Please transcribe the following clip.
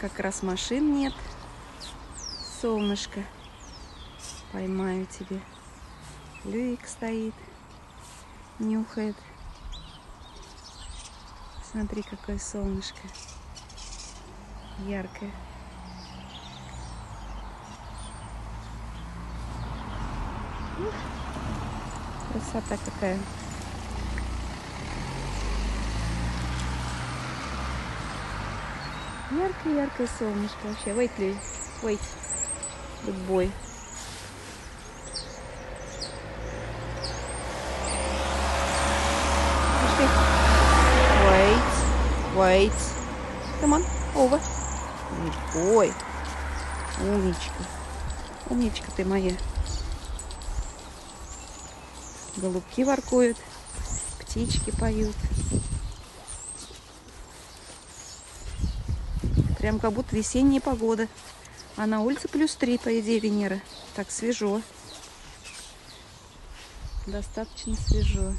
Как раз машин нет. Солнышко. Поймаю тебе. Люик стоит. Нюхает. Смотри, какое солнышко. Яркое. Красота какая. Яркое-яркое солнышко вообще. Wait, Люй. Wait. Good boy. Wait. Wait. Come on. Over. Boy. Умничка. Умничка ты моя. Голубки воркуют. Птички поют. Прям как будто весенняя погода. А на улице плюс 3, по идее, Венера. Так свежо. Достаточно свежо.